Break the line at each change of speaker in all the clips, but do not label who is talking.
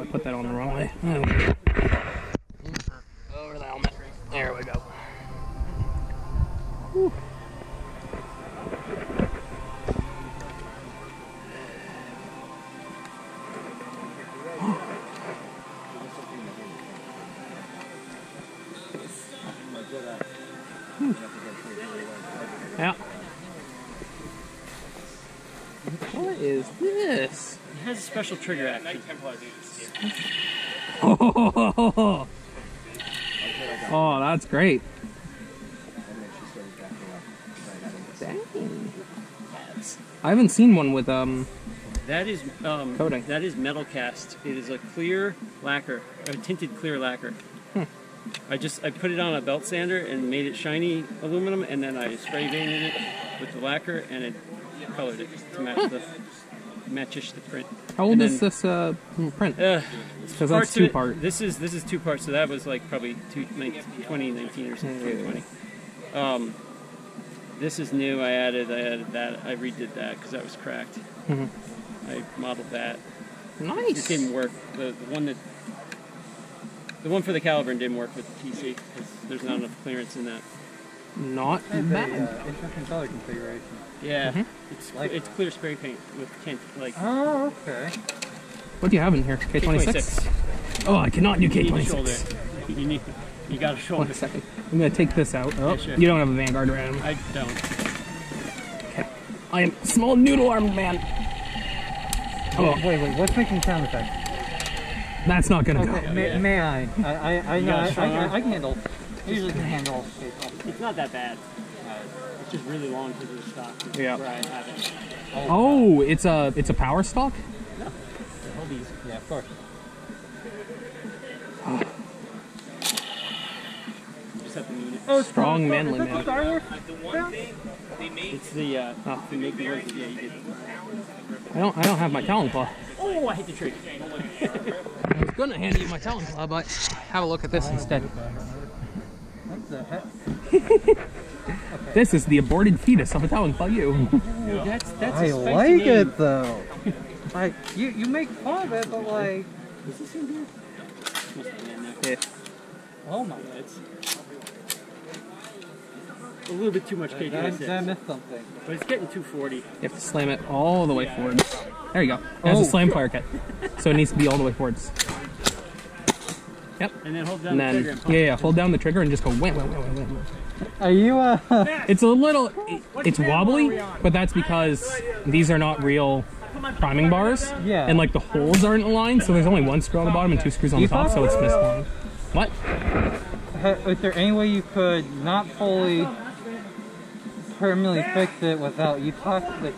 I put that on the wrong way.
special trigger action.
Oh, oh that's great. Dang. I haven't seen one with um.
That is um,
Coating.
That is metal cast. It is a clear lacquer, a tinted clear lacquer.
Hmm.
I just I put it on a belt sander and made it shiny aluminum, and then I spray painted it with the lacquer and it colored it to match the matchish the print.
How old
And
is
then-
this uh print?
Uh,
Because
parts
that's two
it-
part.
This is this is two parts, so that was like probably two, 2019 or something,
Yeah, yeah, yeah.
2020. Um, this is new. I added I added that. I redid that because that was cracked.
Mhm.
I modeled that. It
Nice.
didn't work. The, the one that the one for the Caliburn didn't work with the PC because there's not enough clearance in that.
Not
Has a,
bad.
uh, interesting color configuration.
Yeah,
Mhm.
it's
Like-
it's clear spray paint with tint like
Oh, okay.
What do you have in here? K26. Oh, I cannot do
You need shoulder.
K26.
You need you got a shoulder.
second. I'm gonna take this out. Oh,
Yeah, sure.
you don't have a Vanguard ram.
I don't.
Okay. I am small noodle arm man. Oh,
Wait, wait, what's making sound effects?
that's not gonna
Okay,
go.
may,
yeah.
may I? I, I, I
You
know,
got a
I, I,
strong
can. I can handle. I usually can handle. Okay,
It's not that bad. It's just really long because of the stock.
Yeah.
Where I have it.
Oh, it's a it's a power stock. No.
The Hobbies.
Yeah, of course.
Just have to mean it.
Oh,
Strong, manly
is that
man.
Star Wars?
It's the uh, to make the words. Yeah, you did.
I don't I don't have my Talon Claw.
Oh, I hit the tree.
I was gonna hand you my Talon Claw, but have a look at this instead.
What the heck?
This is the aborted fetus of a Talon Claw U.
That's that's
I
a spicy
like
name.
it though. like you, you make fun of it, but like,
Is this in here? Must have been in there.
oh my.
It's a little bit too much
Did I, did I
KJ6,
something?
but it's getting 240.
You have to slam it all the way forward. There you go. It has
Oh.
a slam fire cut. so it needs to be all the way forwards. Yep.
And then hold down
And
the trigger and pump.
yeah, yeah, hold down the trigger and just go wham, wham, wham, wham, wham.
Are you uh?
It's a little, it's wobbly, but that's because these are not real priming bars.
Yeah.
And like the holes aren't aligned, so there's only one screw on the bottom and two screws on the top, so it's misaligned. What?
Is there any way you could not fully permanently fix it without you talk like?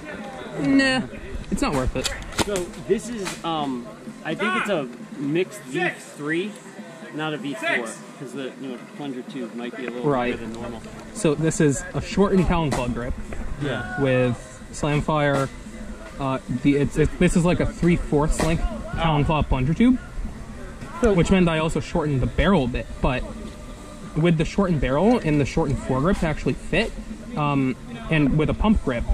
Nah, it's not worth it.
So this is, um, I think it's a mixed V3, not a V4, because the you know plunger tube might be a little
Right.
bigger than normal.
So this is a shortened Talon Claw grip
Yeah.
with slam fire. Uh, the it's, it, this is like a three fourths length Talon Claw plunger tube, which meant I also shortened the barrel a bit. But with the shortened barrel and the shortened foregrip to actually fit, um, and with a pump grip,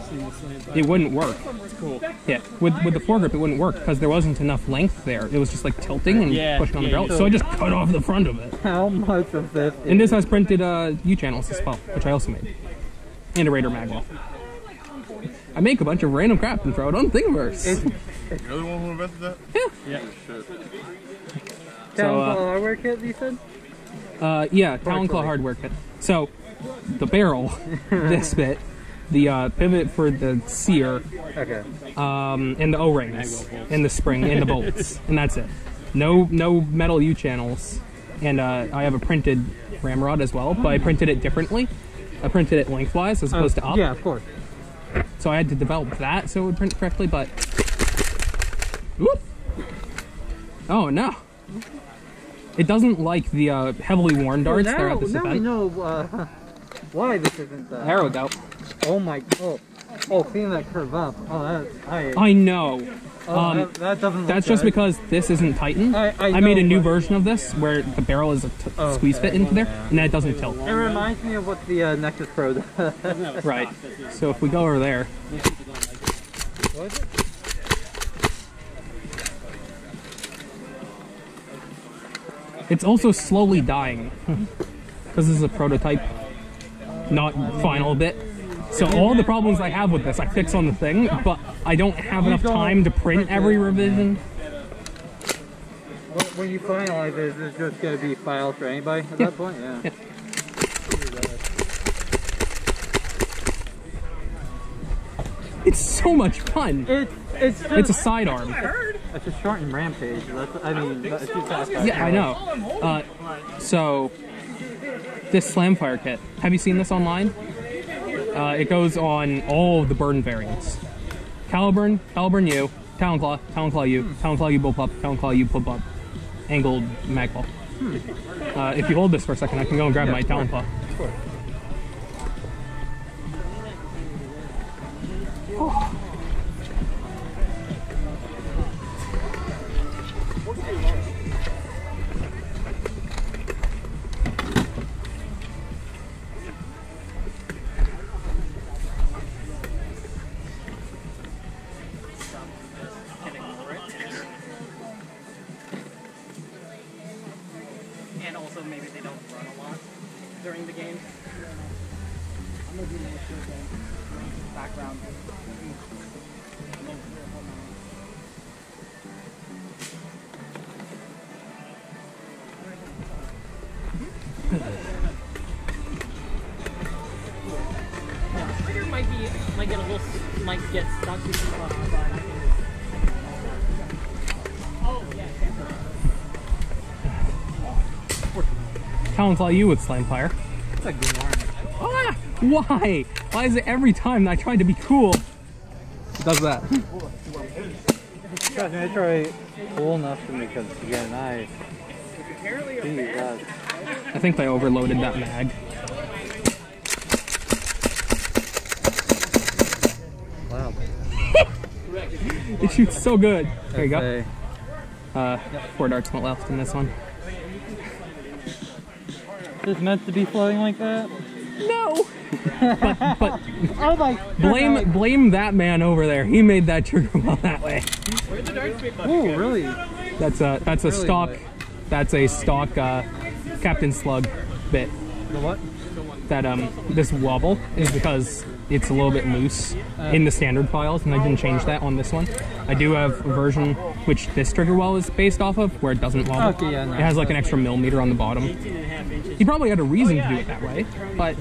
it wouldn't work.
Cool.
Yeah, with with the foregrip, it wouldn't work because there wasn't enough length there. It was just like tilting and
Yeah,
pushing on the
yeah,
barrel.
you-
So I just cut off the front of it.
How much of this?
And this has printed uh, U channels as well, which I also made, and a Raider magwell. I make a bunch of random crap and throw it on Thingiverse.
It's-
You're the one who invented that?
Yeah.
So, uh,
hardware kit, you said?
Uh, yeah, Talon Claw hardware kit. So, the barrel, this bit, the uh, pivot for the sear,
Okay.
um, and the O-rings, and the spring, and the bolts, and that's it. No, no metal U channels, and uh, I have a printed ramrod as well, but I printed it differently. I printed it lengthwise as opposed to up.
Yeah, of course.
So I had to develop that so it would print correctly, but. Whoop. Oh no! It doesn't like the uh, heavily worn darts that are
now,
at this
now we
event.
know uh, why this isn't. Uh,
There we go.
Oh my. Oh. Oh, seeing that curve up. Oh, that. I.
I know.
oh,
um,
that, that doesn't. Look
That's just because this isn't Titan.
I- I
made a new version of this where the barrel is a t-
Okay.
squeeze fit into there, and then it doesn't tilt.
It reminds me of what the uh, Nexus Pro does.
Right. So if we go over there,
What is it?
It's also slowly dying because this is a prototype, not final bit. So all the problems I have with this, I fix on the thing, but I don't have enough time to print
print
every revision.
When- When you finalize it, it's just gonna be files for anybody at that point. Yeah.
Yeah. It's so much fun.
It's it's just,
It's a sidearm.
it's a shortened rampage. That's I mean that's too fast.
Yeah, I know. Uh, so this Slamfire kit, have you seen this online? Uh, it goes on all of the burn variants. Caliburn, Caliburn U, Talon Claw, Talon Claw U, Talon Claw U Bullpup, Talon Claw U Pullpup, Angled Magpul. Uh, if you hold this for a second, I can go and grab my Talon Claw.
Might get a little might get stuck too far, but I can. Oh yeah, yeah.
Talon Claw U with Slamfire.
It's a good one.
Ah! Why? Why is it every time I try to be cool? It does that.
Trust me, it's already cool enough to me because you get an eye. Jesus.
I think they overloaded that mag. It shoots so good. There you go. Uh, four darts went left in this one.
Is this meant to be floating like that?
No. but but
Oh my.
blame blame that man over there. He made that trigger well that way.
Ooh, really?
That's a that's a
Really
stock.
what?
That's a stock uh, Captain Slug bit.
The what?
That um this wobble is because it's a little bit loose in the standard files, and I didn't change that on this one. I do have a version which this trigger well is based off of, where it doesn't wobble.
Okay, yeah, no.
It has like an extra millimeter on the bottom. He probably had a reason to do it that way, but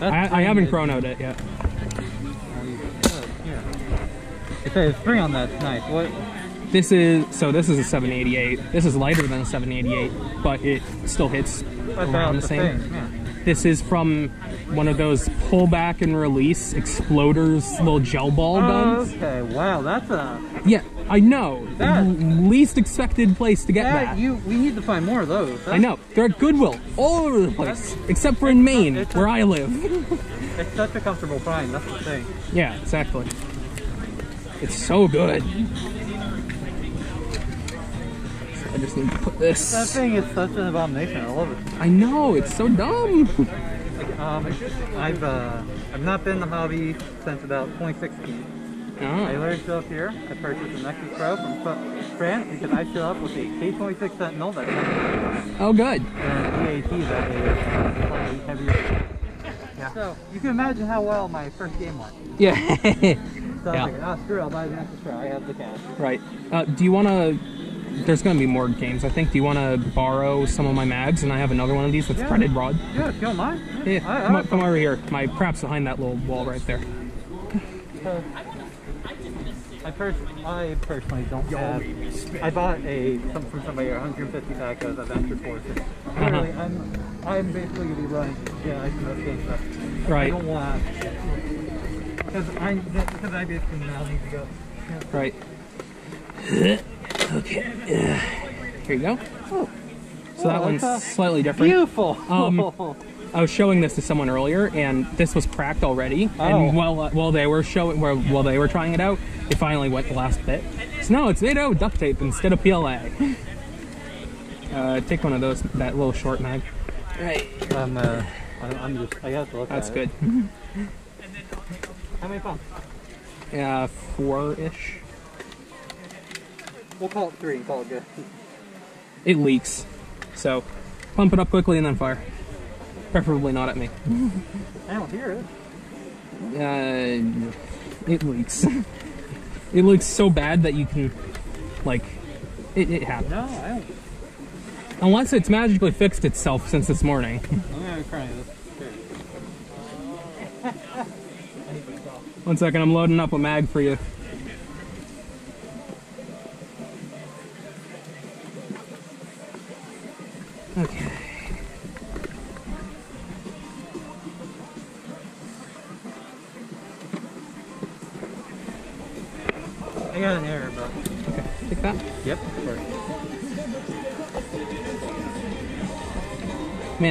That
I, I haven't chronoed it yet.
Okay, spring on that knife. What?
This is so. This is a 788. This is lighter than a 788, but it still hits around
the
the same.
same. Yeah.
This is from one of those pull back and release exploders, little gel ball
Oh,
guns.
okay. Wow, that's a.
Yeah, I know.
That-
least expected place to get
That,
that.
you. We need to find more of those.
I know. They're at Goodwill all over the place, except for in Maine, where I live.
It's such a comfortable find. That's the thing.
Yeah, exactly. It's so good. I just need to put
That
this.
thing is such an abomination. I love it.
I know, it's so dumb.
Um, I've uh, I've not been in the hobby since about 2016. I
Oh,
literally showed up here. I purchased a Nexus Pro from France because I showed up with a K26 Sentinel that comes
oh good.
and an EAT that is slightly heavier.
Yeah.
So you can imagine how well my first game went.
Yeah.
So I
Yeah.
was like, oh screw it, I'll buy the Nexus Pro. I have the cash.
right. Uh, do you want to? There's going to be more games, I think. Do you want to borrow some of my mags? And I have another one of these with
Yeah.
printed rod.
Yeah, if you don't mind.
Yeah,
I- I
come,
like
o- come over here. My crap's behind that little wall right there.
I pers- I personally don't have. I bought a some from somebody 150 pack of Adventure Forces. Uh-huh. Literally, I'm I'm basically gonna be running yeah I can game stuff. I
Right.
don't want because I because I basically now need to go.
Right. Okay. Here you go. So that
Oh,
one's
that's a-
slightly different.
Beautiful.
Um, I was showing this to someone earlier, and this was cracked already.
Oh.
And while uh, while they were showing while, while they were trying it out, it finally went the last bit. So no, it's made out of duct tape instead of PLA. Uh, take one of those, that little short mag. Right.
I'm uh, I'm, I'm just I have to look
That's
at
good.
it. How many pounds?
Yeah, four-ish.
We'll call it three and call it good.
It leaks. So pump it up quickly and then fire. Preferably not at me.
I don't hear it.
Uh, it leaks. it leaks so bad that you can, like, it, it happens.
No, I don't.
Unless it's magically fixed itself since this morning.
I'm gonna try this.
One second, I'm loading up a mag for you.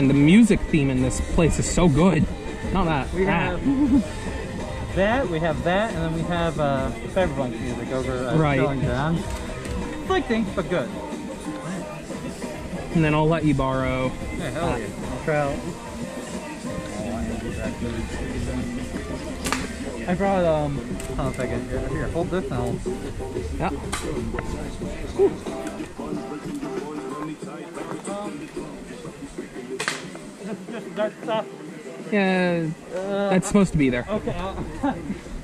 Man, the music theme in this place is so good. Not that.
We
that.
have that, we have that, and then we have uh, Cyberpunk music over uh,
Right.
Chilling Down. Conflicting, but good.
And then I'll let you borrow.
Yeah, hell yeah. I'll try out. I brought, um, hold on a second. Here, hold this and I'll.
Yeah.
Stuff.
Yeah, that's supposed to be there.
Okay, uh,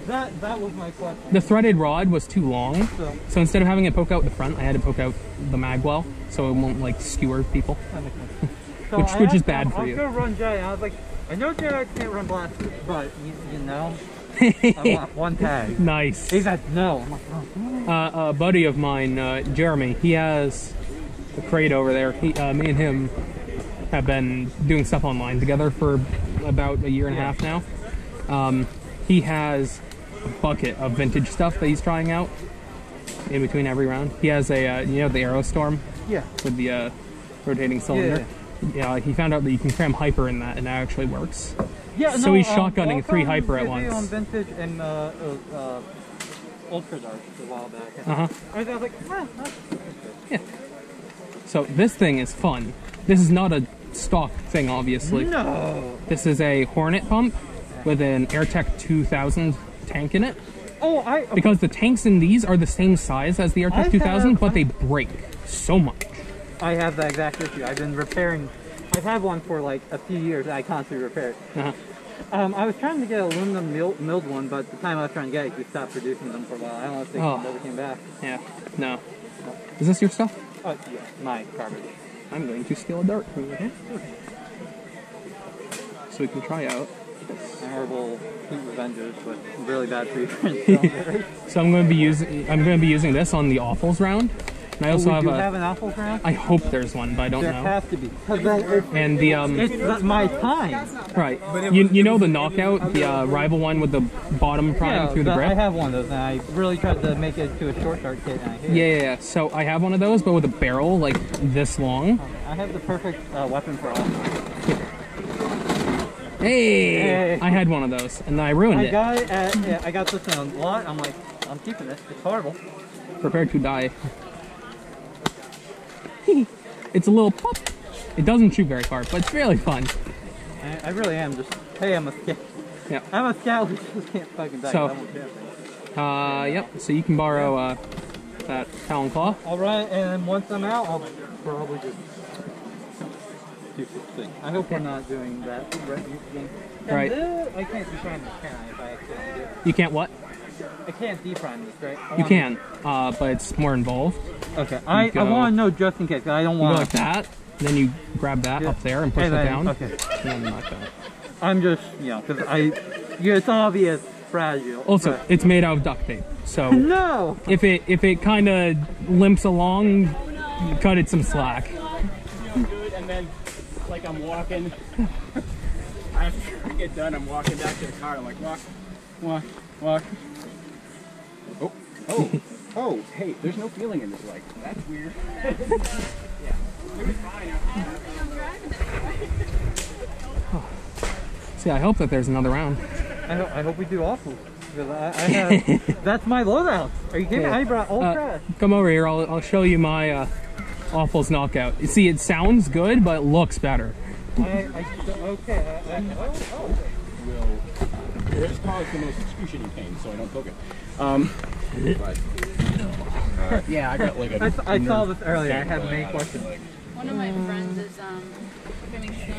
that, that was my question.
The threaded rod was too long,
So,
so instead of having it poke out the front, I had to poke out the magwell, so it won't like skewer people.
that makes sense. So
Which- which is bad for
I was
you.
gonna run Jay, I was like, I know Jay can't run blasters, but you, you know, I want one tag.
Nice.
He said no. Like, oh,
Uh, a buddy of mine, uh, Jeremy, he has a crate over there. He, uh, me and him have been doing stuff online together for about a year and a half now. Um, he has a bucket of vintage stuff that he's trying out in between every round. He has a, uh, you know, the Aerostorm
yeah.
with the uh, rotating cylinder. Yeah, he found out that you can cram hyper in that, and that actually works.
Yeah,
So
no,
he's
um,
shotgunning
Walk
three hyper at once.
on vintage and uh, uh, uh, ultra dark a while back.
Uh huh.
I was like, ah, that's
So this thing is fun. This is not a stock thing, obviously.
no.
This is a Hornet pump with an AirTech 2000 tank in it.
Oh, I
Because the tanks in these are the same size as the AirTech
I've
2000,
had-
but they break so much.
I have that exact issue. I've been repairing. I've had one for like a few years. I constantly repair it.
Uh-huh.
Um, I was trying to get an aluminum mill, milled one, but the time I was trying to get it, he stopped producing them for a while. I don't know if they
Oh.
never came back.
Yeah, no. Is this your stuff?
Oh, yeah, my garbage.
I'm going to steal a dart from you. So we can try out.
Memorable Heat Revengers, but really bad for your
So I'm going to be using I'm going to be using this on the awfuls round. And I also
we
have
do
a.
have an apples round?
I hope there's one, but I don't
There
know.
has to be.
And the um,
it's my time.
right. You, you know the knockout, the uh, rival one with the bottom prodding
Yeah,
through the
but I have one of those, and I really tried to make it to a short dart kit, and I hate
Yeah, yeah, yeah. So I have one of those, but with a barrel like this long.
I have the perfect uh, weapon for all.
Hey,
Hey.
I had one of those, and then I ruined
I
it.
got it at, yeah, I got this in a lot. I'm like, I'm keeping this. It's horrible.
Prepared to die. it's a little pop. It doesn't shoot very far, but it's really fun.
I, I really am just, hey, I'm a scout.
Yeah.
I'm a scout who just can't fucking die.
So-
I won't do anything.
Uh, yep. So you can borrow uh, that Talon Claw.
All right, and once I'm out, I'll probably just do something. I hope we're not doing that right
Right.
this- I can't deprime this, can I? If I accidentally do. it?
You can't what?
I can't deprime this, right?
You can, uh, but it's more involved.
Okay. I, I want to know just in case. 'cause I don't
You go
want
like that, then you grab that
Yeah.
up there and push
And
it
then-
down,
Okay.
and then knock that.
I'm just, you know, because I, yeah, it's obvious fragile.
Also,
but-
it's made out of duct tape, so
no.
if it if it kind of limps along, cut it some slack.
good, and then like I'm walking. After I get done, I'm walking back to the car. I'm like, walk, walk, walk. Oh, oh, oh! Hey, there's no feeling in this leg. That's weird. yeah, it was fine.
See, I hope that there's another round.
I, ho- I hope we do awful. I, I have, that's my loadout. Are you kidding me?
Yeah.
I brought all
Uh,
trash.
Come over here. I'll, I'll show you my uh, Awfuls knockout. You see, it sounds good, but it looks better.
I, I, okay. I, I, oh, oh.
will just cause the most excruciating pain, so I don't poke it. Um, but Yeah, I got like a.
I, s- I saw this earlier. I had many questions.
One of my friends is um.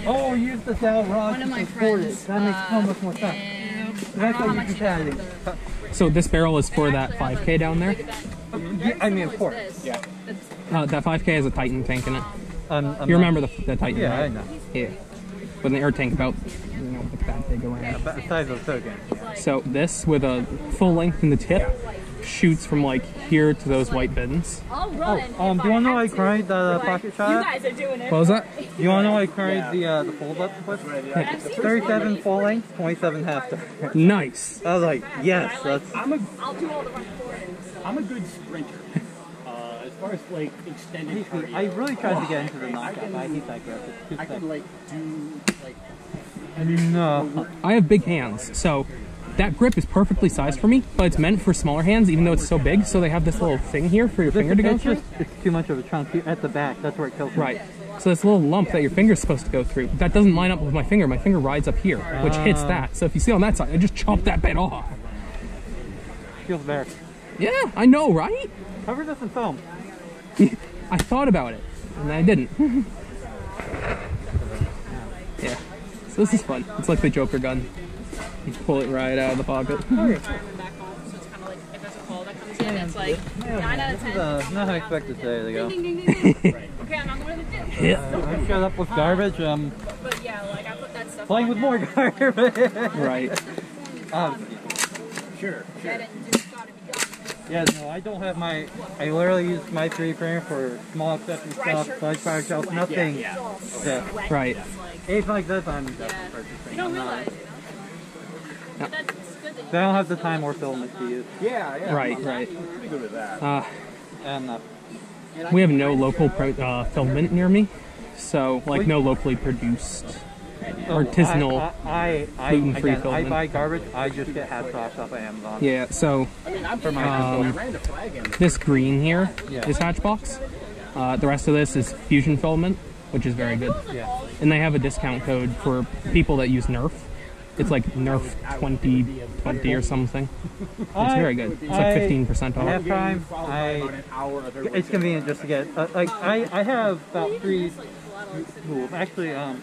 Oh, use the Dow Rock
One of my
to support
friends.
it. That makes so
uh,
much more sense. That's
I don't know
what
how
you
much
can
you know
So this barrel is for that 5K down there.
Yeah, I mean, of course.
Yeah.
Uh, that 5K has a Titan tank in it.
Um,
You remember the, the Titan,
Yeah, I
right?
know.
Yeah. With an air tank about, you know, like that big around.
But size of token.
So this, with a full length in the tip, shoots from like here to those white bins.
I'll run.
Oh, um, do you want to know
I
I cried the
Like,
pocket shot?
You
shot?
guys are doing it.
What was that?
You want to know I cried the uh, the fold up with? 37 full length, 27 half. depth.
Nice.
I was like, yes, that's.
I'm a
I'll do all the run recordings.
I'm a good sprinter. Uh, as far as like extended cardio,
I really tried to get into the knockout, but I hate that grip. It's
I can like do like
No.
Uh, I have big hands, so that grip is perfectly sized for me, but it's meant for smaller hands, even though it's so big. So they have this little thing here for your finger to go through.
it's too much of a chunk at the back. That's where it kills.
Right. So this little lump that your finger's supposed to go through, that doesn't line up with my finger. My finger rides up here, which hits ah. that. So if you see on that side, I just chop that bit off.
Feels better.
Yeah, I know, right?
Cover this in film.
I thought about it, and I didn't. yeah. So this is fun. It's like the Joker gun. You pull it right out of the pocket.
back it's like if there's a call that comes in, it's like nine out of
This is
ten.
uh, not how I expected today to go.
Ding ding ding ding. okay, I'm not going to the gym.
Yeah.
I showed up with garbage. Um,
But yeah, like I put that stuff.
playing with
now.
more garbage.
Right.
um,
sure.
Get it and just gotta be done.
Yeah, no, I don't have my. I literally use my three frame for small exception stuff, like fire shells, nothing.
Yeah.
Yeah.
Right.
If like this, I'm definitely
You don't realize, you know. But that's good that.
I don't have the time or filament to use.
Yeah, yeah.
Right,
I'm
right.
Pretty good with that.
Uh,
And uh,
we have no local pro- uh, filament near me, so like no locally produced. Artisanal,
I, I, I,
gluten-free
again, I buy garbage. I just get half drops off of Amazon.
Yeah. So
I mean, I'm
For my
Um,
I ran the flag in.
this green here is
Yeah.
Hatchbox. Uh, the rest of this is Fusion filament, which is very good.
Yeah.
And they have a discount code for people that use Nerf. It's like Nerf 2020 or something. It's very good. It's like 15% off.
Half time, I.
about an hour of everybody
It's convenient just to get. Uh, like I, I have about three. Well, actually, um,